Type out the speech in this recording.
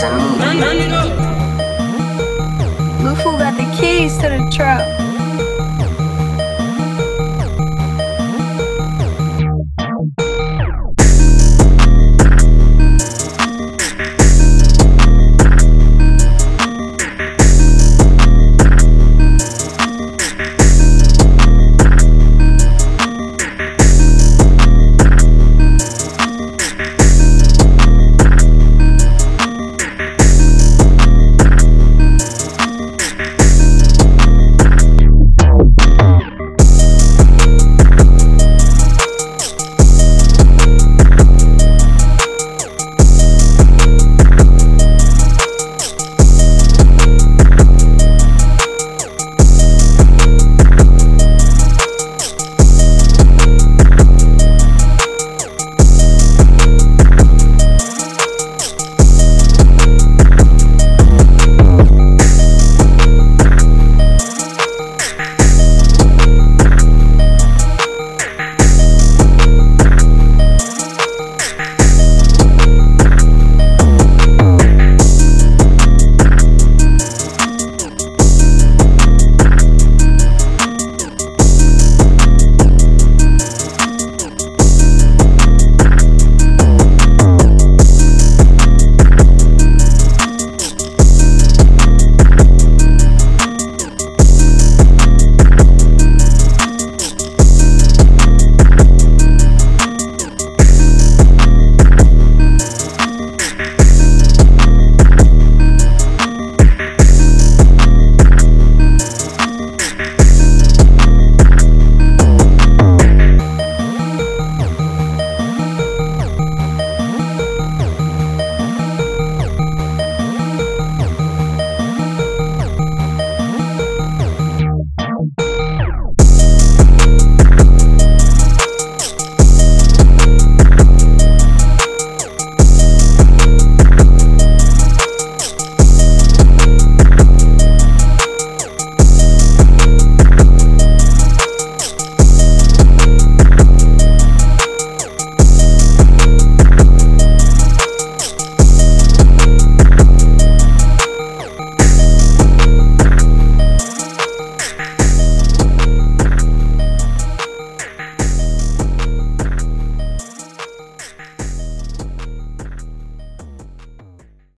piece me. Got the keys to the truck.